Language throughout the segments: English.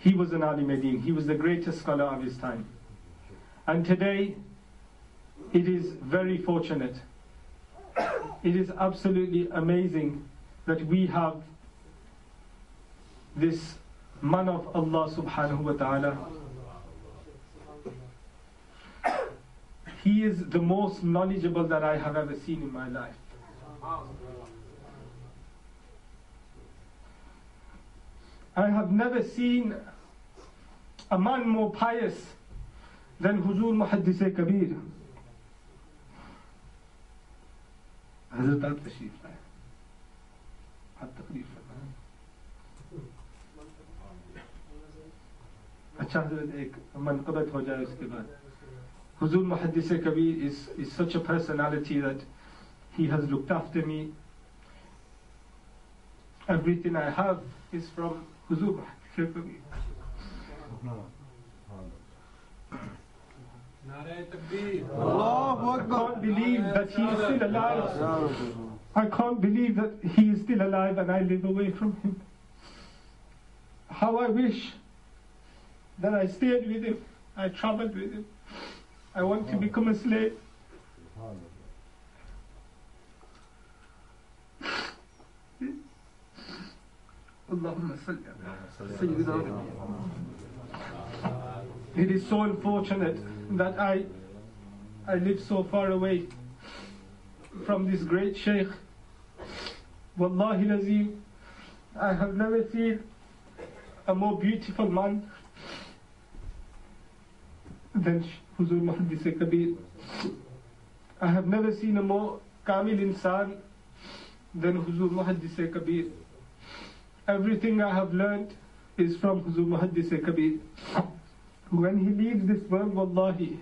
he was an alim deen. He was the greatest scholar of his time. And today, it is very fortunate. It is absolutely amazing that we have this man of Allah subhanahu wa ta'ala. He is the most knowledgeable that I have ever seen in my life. I have never seen a man more pious than Huzur Muhaddis Kabir. हजरत आप तशरीफ लाए आप तकलीफ फरमाएं अच्छा हजरत एक मनकबत हो जाए उसके बाद Huzur Muhaddis Kabir is, is such a personality that he has looked after me. Everything I have is from Kabir. I can't believe that he is still alive. I can't believe that he is still alive and I live away from him. How I wish that I stayed with him, I traveled with him. I want to become a slave. Allahumma. It is so unfortunate that I, I live so far away from this great Shaykh. Wallahi Lazim, I have never seen a more beautiful man than Huzur Muhaddis Kabir. I have never seen a more kamil insan than Huzur Muhaddis Kabir. Everything I have learnt is from Huzur Muhaddis Kabir. When he leaves this world, Wallahi,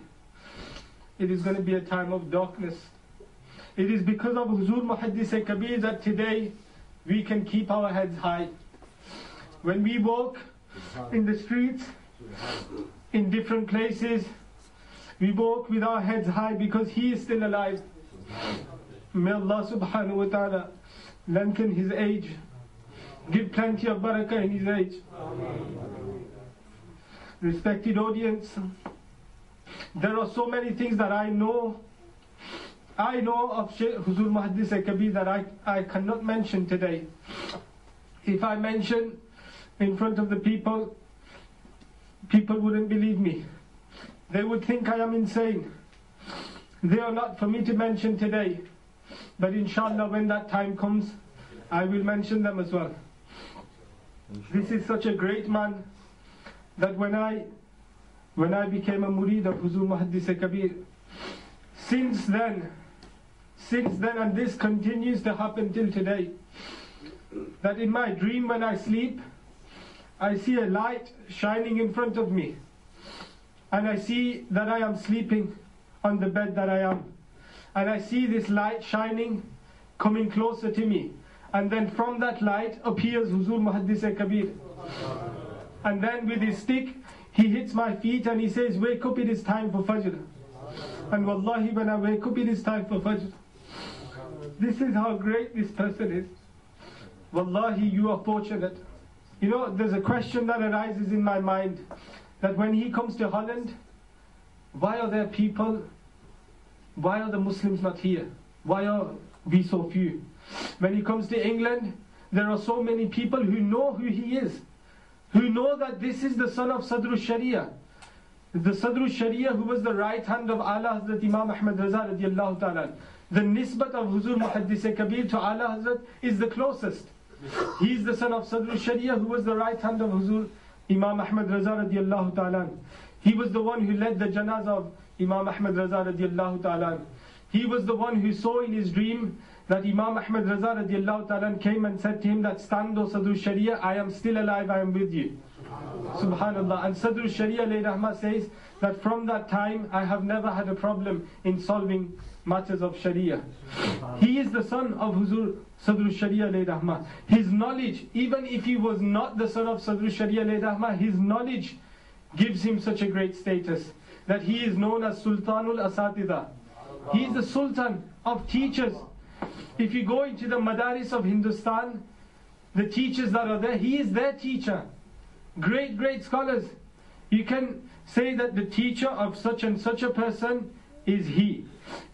it is going to be a time of darkness. It is because of Huzur Muhaddis Kabir that today we can keep our heads high. When we walk in the streets, in different places, we walk with our heads high because he is still alive. May Allah subhanahu wa ta'ala lengthen his age, give plenty of barakah in his age. Respected audience, there are so many things that I know. I know of Shaykh Huzur Muhaddis that I, I cannot mention today. If I mention in front of the people, people wouldn't believe me. They would think I am insane. They are not for me to mention today. But inshallah, when that time comes, I will mention them as well. This is such a great man that when I when I became a murid of Huzur Muhaddis Kabir, since then, since then, and this continues to happen till today, that in my dream when I sleep, I see a light shining in front of me, and I see that I am sleeping on the bed that I am, and I see this light shining coming closer to me, and then from that light appears Huzur Muhaddis Kabir. And then with his stick, he hits my feet and he says, Wake up, it is time for Fajr. And wallahi, when I wake up, it is time for Fajr. This is how great this person is. Wallahi, you are fortunate. You know, there's a question that arises in my mind that when he comes to Holland, why are there people, why are the Muslims not here? Why are we so few? When he comes to England, there are so many people who know who he is who know that this is the son of Sadru Sharia. The Sadru Sharia who was the right hand of Ala Hazrat Imam Ahmad Raza radiallahu ta'ala. The nisbat of Huzur Muhaddis Kabir to Ala Hazrat is the closest. He is the son of Sadru Sharia who was the right hand of Huzur Imam Ahmad Raza radiallahu ta'ala. He was the one who led the janazah of Imam Ahmad Raza radiallahu ta'ala. He was the one who saw in his dream that Imam Ahmad Raza radiallahu ta'ala came and said to him that stand O Sadr Sharia, I am still alive, I am with you. Subhanallah. And Sadr Sharia Rahmah says that from that time I have never had a problem in solving matters of Sharia. He is the son of Huzur Sadr Sharia Rahmah. His knowledge, even if he was not the son of Sadr Sharia Rahmah, his knowledge gives him such a great status that he is known as Sultanul Asatida. He is the Sultan of teachers. If you go into the madaris of Hindustan, the teachers that are there, he is their teacher. Great, great scholars. You can say that the teacher of such and such a person is he.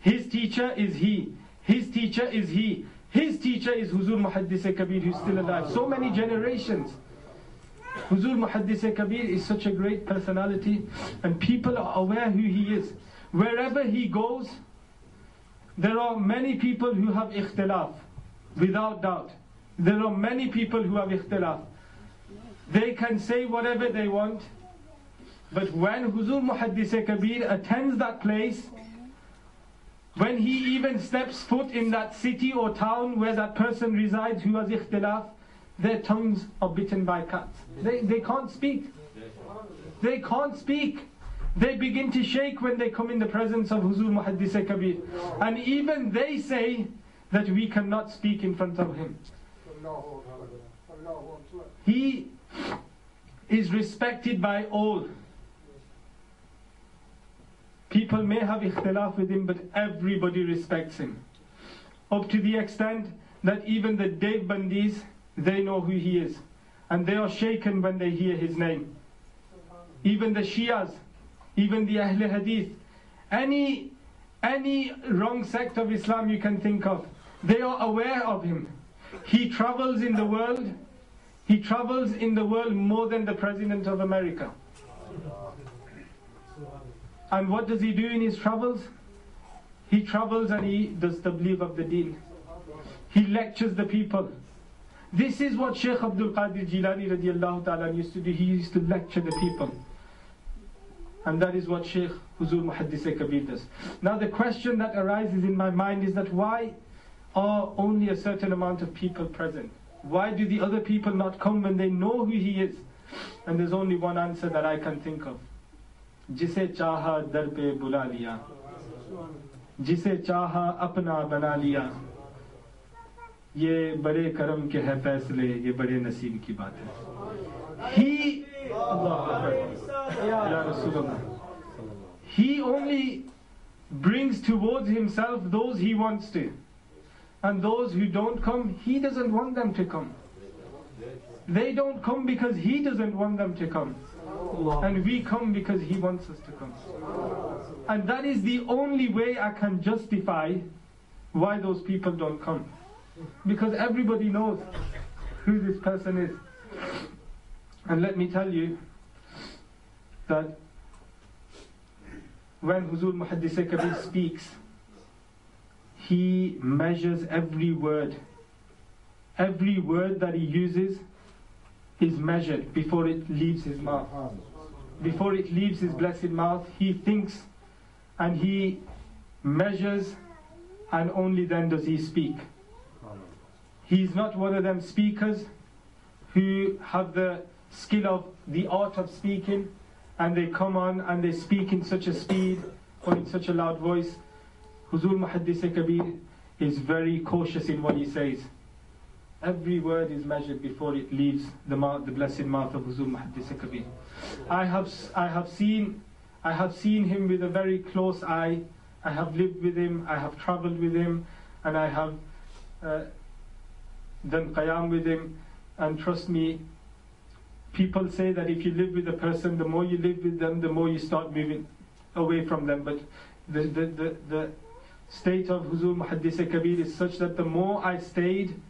His teacher is he. His teacher is he. His teacher is Huzur Muhaddis Kabir who's still alive. So many generations. Huzur Muhaddis Kabir is such a great personality and people are aware who he is. Wherever he goes, there are many people who have ikhtilaf, without doubt. There are many people who have ikhtilaf. They can say whatever they want, but when Huzur Muhaddis Kabir attends that place, when he even steps foot in that city or town where that person resides who has ikhtilaf, their tongues are bitten by cats. They, they can't speak. They can't speak. They begin to shake when they come in the presence of Huzur Muhaddis Kabir. And even they say that we cannot speak in front of him. He is respected by all. People may have ikhtilaf with him, but everybody respects him. Up to the extent that even the Deobandis, they know who he is. And they are shaken when they hear his name. Even the Shias, even the Ahl Hadith, any, any wrong sect of Islam you can think of, they are aware of him. He travels in the world, he travels in the world more than the President of America. And what does he do in his travels? He travels and he does the belief of the deen. He lectures the people. This is what Shaykh Abdul Qadir Jilani radiallahu ta'ala used to do. He used to lecture the people. And that is what Shaykh Huzur Muhaddis Kabir does. Now the question that arises in my mind is that why are only a certain amount of people present? Why do the other people not come when they know who he is? And there's only one answer that I can think of. जिसे चाहा दर पे बुला लिया जिसे चाहा अपना बना लिया ये बड़े करम के है फैसले ये बड़े नसीब की बात है he he only brings towards himself those he wants to and those who don't come he doesn't want them to come they don't come because he doesn't want them to come and we come because He wants us to come. And that is the only way I can justify why those people don't come. Because everybody knows who this person is. And let me tell you that when Huzur Muhaddis Kabir speaks, he measures every word. Every word that he uses is measured before it leaves his mouth. Before it leaves his blessed mouth, he thinks and he measures, and only then does he speak. He's not one of them speakers who have the skill of the art of speaking and they come on and they speak in such a speed or in such a loud voice. Huzur Muhaddis Kabir is very cautious in what he says. Every word is measured before it leaves the, mouth, the blessed mouth of Huzur Muhaddis Kabir. I have, I have seen I have seen him with a very close eye. I have lived with him, I have traveled with him, and I have uh, done qiyam with him. And trust me, people say that if you live with a person, the more you live with them, the more you start moving away from them. But the, the, the, the state of Huzur Muhaddis Kabir is such that the more I stayed,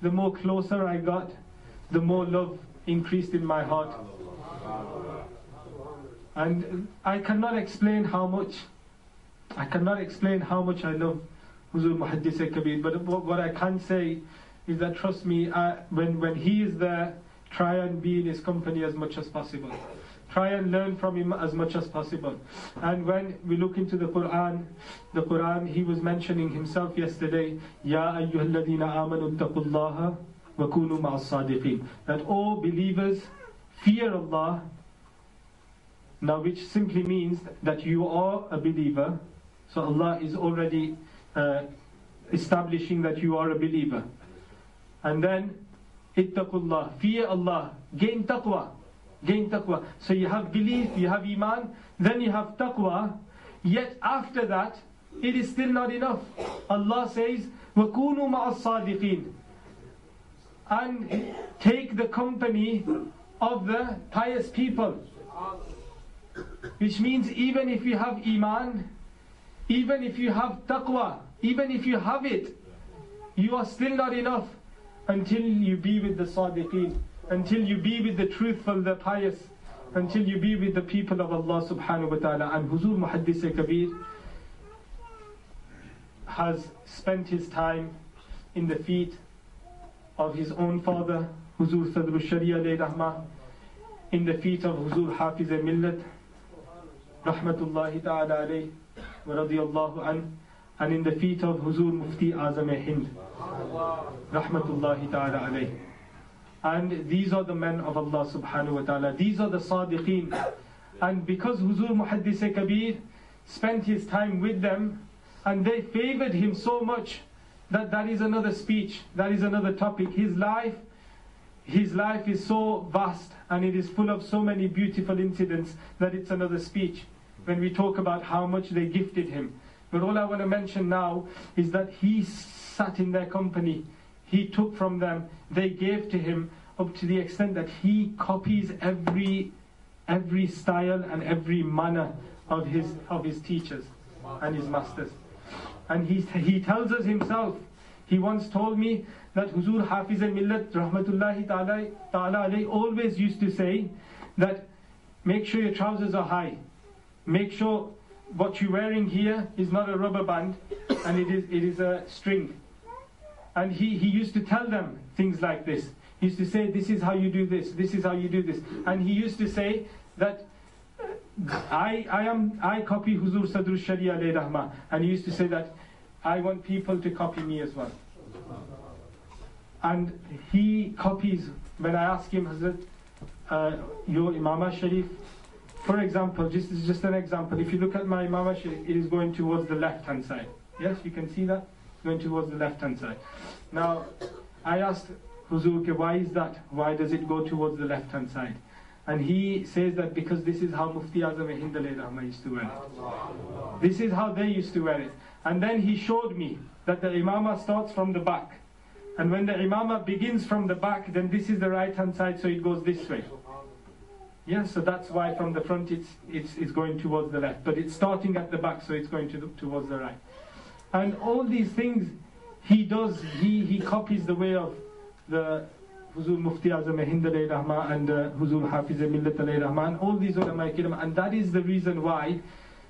the more closer I got, the more love increased in my heart. And I cannot explain how much, I cannot explain how much I love Huzur Muhaddis Kabir, but what I can say is that trust me, I, when, when he is there, try and be in his company as much as possible. Try and learn from him as much as possible. And when we look into the Quran, the Quran, he was mentioning himself yesterday, Ya ayyuhalladina amanu taqullaha wa kunu ma'as That all believers fear Allah, now which simply means that you are a believer. So Allah is already uh, establishing that you are a believer. And then, ittaqullah, fear Allah, gain taqwa gain taqwa. So you have belief, you have iman, then you have taqwa. Yet after that, it is still not enough. Allah says, وَكُونُوا مَعَ الصَّادِقِينَ And take the company of the pious people. Which means even if you have iman, even if you have taqwa, even if you have it, you are still not enough until you be with the sadiqeen, until you be with the truthful, the pious, until you be with the people of Allah subhanahu wa ta'ala. And Huzur Muhaddis Kabir has spent his time in the feet of his own father, Huzur Sadr Sharia Rahmah, in the feet of Huzur Hafiz Millat, Rahmatullahi Ta'ala alayh, wa radiyallahu an, and in the feet of Huzur Mufti Azam Hind, Rahmatullahi Ta'ala alayh. And these are the men of Allah subhanahu wa ta'ala. These are the Sadiqeen. And because Huzur Muhaddis Kabir spent his time with them, and they favored him so much that that is another speech, that is another topic. His life, his life is so vast and it is full of so many beautiful incidents that it's another speech when we talk about how much they gifted him. But all I want to mention now is that he sat in their company, he took from them, they gave to him up to the extent that he copies every every style and every manner of his of his teachers and his masters. And he, he tells us himself, he once told me that Huzur Hafiz al-Millat Rahmatullahi Ta'ala, ta'ala always used to say that make sure your trousers are high. Make sure what you're wearing here is not a rubber band and it is, it is a string. And he, he used to tell them things like this. He used to say, This is how you do this, this is how you do this. And he used to say that I, I am I copy Huzur Sadr Sharia alayhi rahma and he used to say that I want people to copy me as well. And he copies when I ask him Hazrat uh, your Imama Sharif for example, just is just an example. If you look at my Imama it is going towards the left hand side. Yes, you can see that? Going towards the left hand side. Now I asked Huzur, why is that? Why does it go towards the left hand side? And he says that because this is how Mufti Azam Hindale Rahma used to wear it. This is how they used to wear it. And then he showed me that the imama starts from the back. And when the imama begins from the back, then this is the right hand side, so it goes this way. Yeah, so that's why from the front it's, it's, it's going towards the left. But it's starting at the back, so it's going to the, towards the right. And all these things he does, he, he copies the way of the Huzur Mufti Azam Hind Rahma and uh, Huzur Hafiz Millat Rahma and all these ulama kiram. And that is the reason why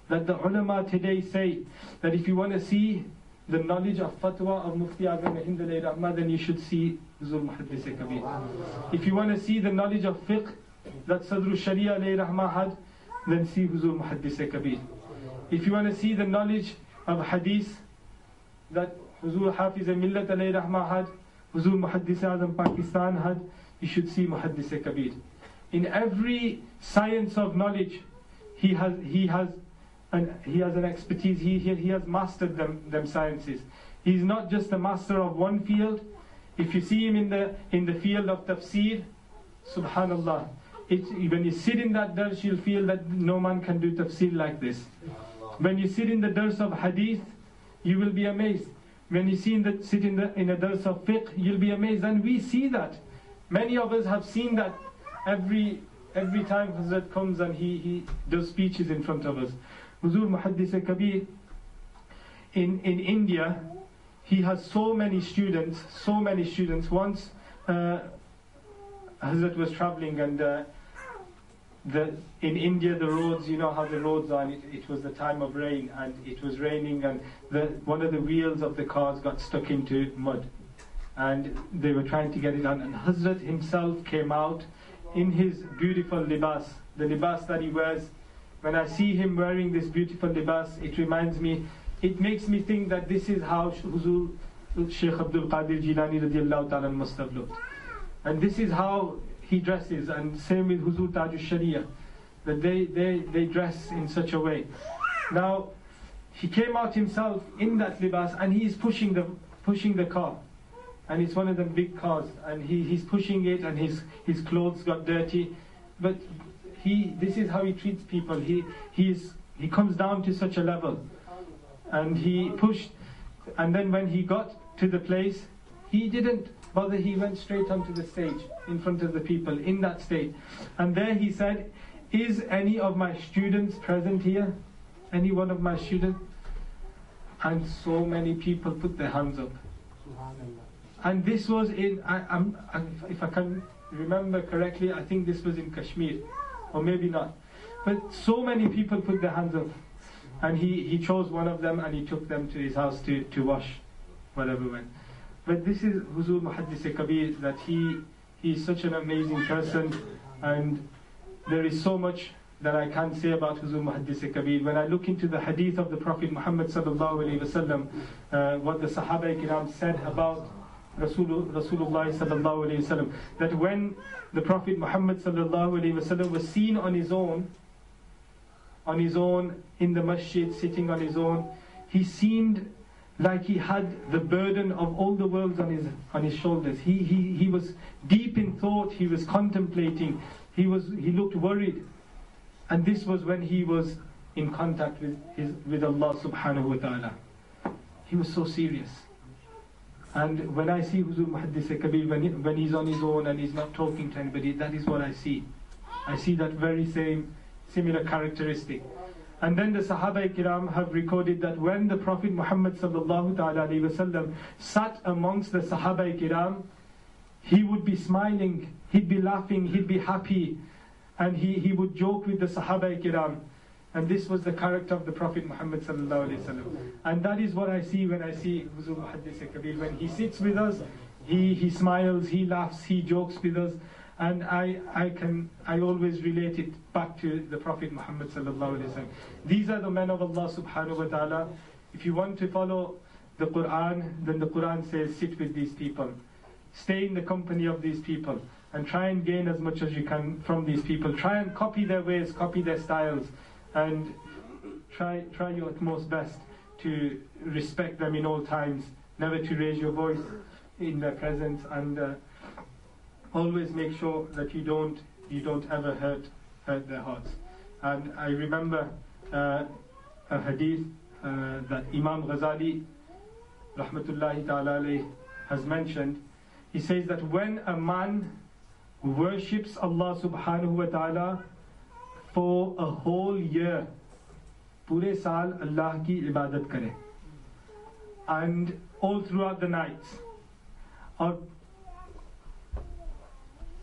that the ulama today say that if you want to see the knowledge of fatwa of Mufti Azam Hind Rahma, then you should see Huzur Muhaddis Kabir. If you want to see the knowledge of fiqh that Sadr Sharia Rahma had, then see Huzur Muhaddis Kabir. If you want to see the knowledge of hadith that Huzur Hafiz Millat Rahma had, Huzur Muhaddis Azam Pakistan had, you should see Muhaddis Kabir. In every science of knowledge, he has, he has, an, he has an expertise, he, he, he has mastered them, them sciences. He's not just a master of one field. If you see him in the, in the field of tafsir, subhanallah, when you sit in that dars, you'll feel that no man can do tafsir like this. When you sit in the dars of hadith, you will be amazed. When you see in the, sit in, the, in a of fiqh, you'll be amazed. And we see that. Many of us have seen that every every time Hazrat comes and he, he does speeches in front of us. Huzur Muhaddis Kabir in, in India, he has so many students, so many students. Once uh, Hazrat was traveling and uh, the, in India the roads, you know how the roads are, it, it, was the time of rain and it was raining and the, one of the wheels of the cars got stuck into mud and they were trying to get it on and Hazrat himself came out in his beautiful libas, the libas that he wears. When I see him wearing this beautiful libas, it reminds me, it makes me think that this is how Huzur Shaykh Abdul Qadir Jilani ta'ala must have looked. And this is how he dresses, and same with Huzur Taj Sharia, that they, they, they dress in such a way. Now, he came out himself in that libas and he is pushing the, pushing the car. And it's one of them big cars, and he, he's pushing it, and his, his clothes got dirty. But he, this is how he treats people. He, he's, he comes down to such a level. And he pushed, and then when he got to the place, he didn't but he went straight onto the stage in front of the people in that state. And there he said, Is any of my students present here? Any one of my students? And so many people put their hands up. And this was in, I, I'm, if I can remember correctly, I think this was in Kashmir, or maybe not. But so many people put their hands up. And he, he chose one of them and he took them to his house to, to wash whatever went. But this is Huzur Muhaddis Kabir, that he, he is such an amazing person and there is so much that I can't say about Huzur Muhaddis Kabir. When I look into the hadith of the Prophet Muhammad sallallahu alaihi wasallam, uh, what the Sahaba Kiram said about Rasulullah sallallahu alaihi wasallam, that when the Prophet Muhammad sallallahu alaihi wasallam was seen on his own, on his own in the masjid, sitting on his own, he seemed like he had the burden of all the world on his on his shoulders. He he he was deep in thought. He was contemplating. He was he looked worried, and this was when he was in contact with his with Allah Subhanahu wa Taala. He was so serious. And when I see Huzur Muhaddis Kabir, when, he, when he's on his own and he's not talking to anybody, that is what I see. I see that very same similar characteristic. And then the Sahaba Kiram have recorded that when the Prophet Muhammad sat amongst the Sahaba Kiram, he would be smiling, he'd be laughing, he'd be happy, and he, he would joke with the Sahaba Kiram. And this was the character of the Prophet Muhammad And that is what I see when I see Huzur Muhaddis Kabir. When he sits with us, he, he smiles, he laughs, he jokes with us. And I, I can I always relate it back to the Prophet Muhammad These are the men of Allah subhanahu wa ta'ala. If you want to follow the Quran, then the Quran says sit with these people. Stay in the company of these people and try and gain as much as you can from these people. Try and copy their ways, copy their styles, and try try your utmost best to respect them in all times, never to raise your voice in their presence and uh, always make sure that you don't you don't ever hurt hurt their hearts. And I remember uh, a hadith uh, that Imam Ghazali, rahmatullahi ta'ala has mentioned. He says that when a man worships Allah subhanahu wa ta'ala for a whole year, pure saal Allah ki ibadat kare, and all throughout the nights,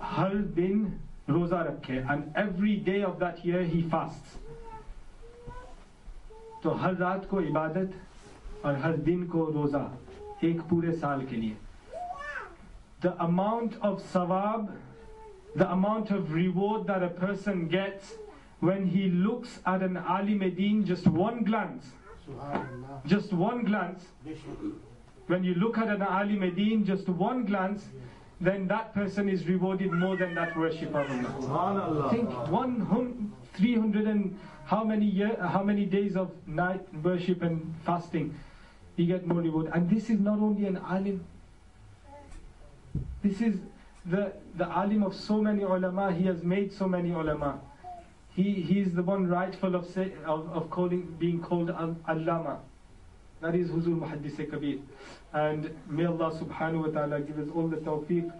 हर दिन रोजा रखे and every day of that year he fasts तो हर रात को इबादत और हर दिन को रोजा एक पूरे साल के लिए the amount of sawab the amount of reward that a person gets when he looks at an Ali Medin just one glance just one glance when you look at an Ali Medin just one glance then that person is rewarded more than that worship of Allah. Think one three hundred and how many year, how many days of night worship and fasting, you get more reward. And this is not only an alim. This is the the alim of so many ulama. He has made so many ulama. He he is the one rightful of say, of, of calling being called al allama. That is Huzur Muhaddis Kabir. And may Allah subhanahu wa ta'ala give us all the tawfiq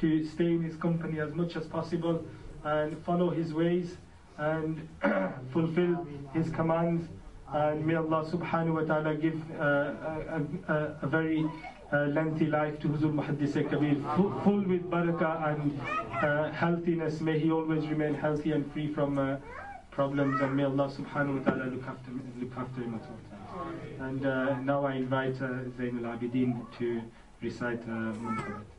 to stay in His company as much as possible and follow His ways and fulfill His commands. And may Allah subhanahu wa ta'ala give uh, a, a, a, very uh, lengthy life to Huzur Muhaddis Kabir, full, full with barakah and uh, healthiness. May he always remain healthy and free from uh, problems, and may Allah subhanahu wa ta'ala look after, look after him at all. And uh, now I invite uh, Zainul Abidin to recite uh.